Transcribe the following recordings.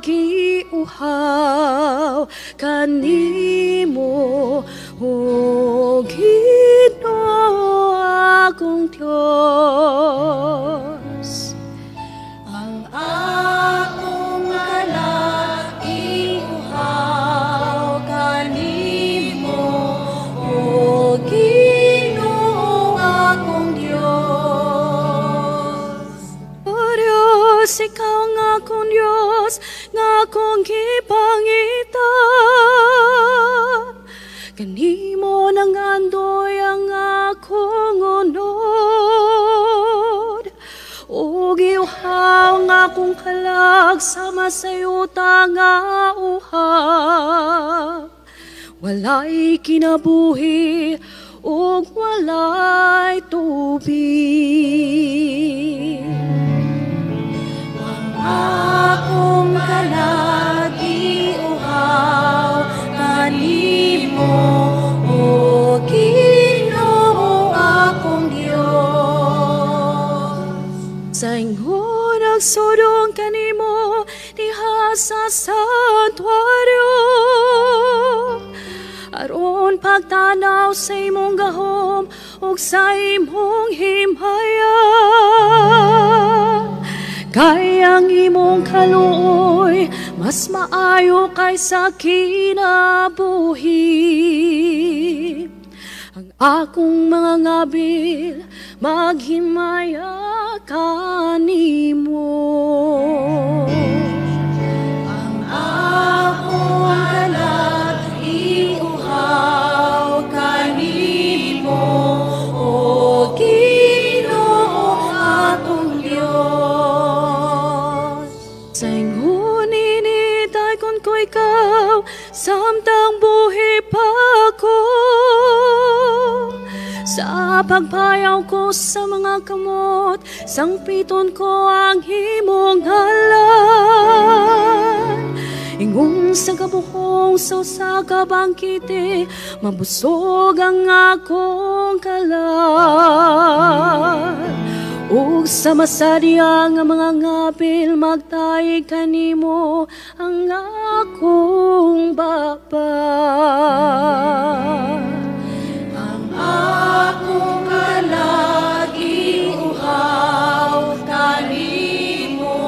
giuhaw kanimo o Ginoo akong Diyos Ang akong kalakiuhaw kanimo, O akong Diyos. O Diyos, ikaw nga akong Diyos, nga akong gipangita. Kanimo nang andoy ang akong unod. O giuhaw nga akong kalag sama sa yuta nga uhaw. Walay kinabuhi ug walay tubig. Kanimo diha sa santuaryo. Aron pagtanaw sa imong gahom ug sa imong himaya. Kay ang imong kaluoy mas maayo kaysa kinabuhi. Ang akong mga ngabil maghimaya kanimo. Ko ikaw, samtang buhi pa ko. Sa pagpayaw ko sa mga kamot, sangpiton ko ang himong halan. Ingon sa kabuhong sa usa ka bangkite, mabusog ang akong kalan. Ug sa masadya nga mga ngapil magtay kanimo ang akong baba. Ang akong kalakiuhaw kanimo,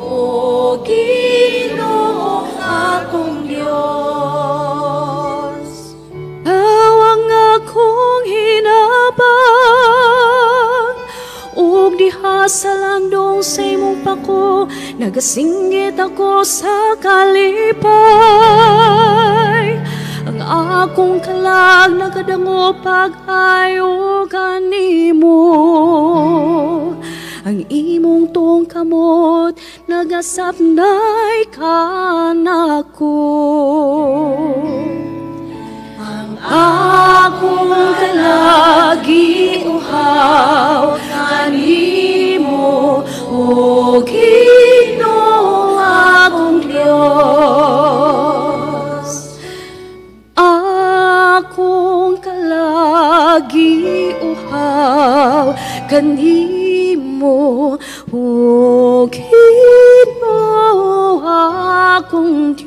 O Ginoo akong Diyos. Awang akong hinabang ug diha sa landong sa imong pako nagasinggit ako sa kalipay. Ang akong kalag nagadango pag-ayo kanimo ang imong tong kamot nagasapnay kanako Ang akong kalagiuhaw kanimo 看一幕，舞一幕，阿公跳。